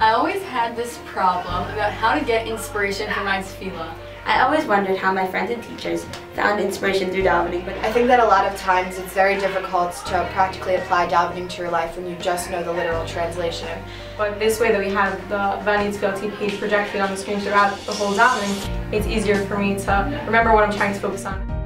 I always had this problem about how to get inspiration for my tefillah. I always wondered how my friends and teachers found inspiration through davening, but I think that a lot of times it's very difficult to practically apply davening to your life when you just know the literal translation. But this way that we have the V'Ani Tefilati page projected on the screen throughout the whole davening, it's easier for me to remember what I'm trying to focus on.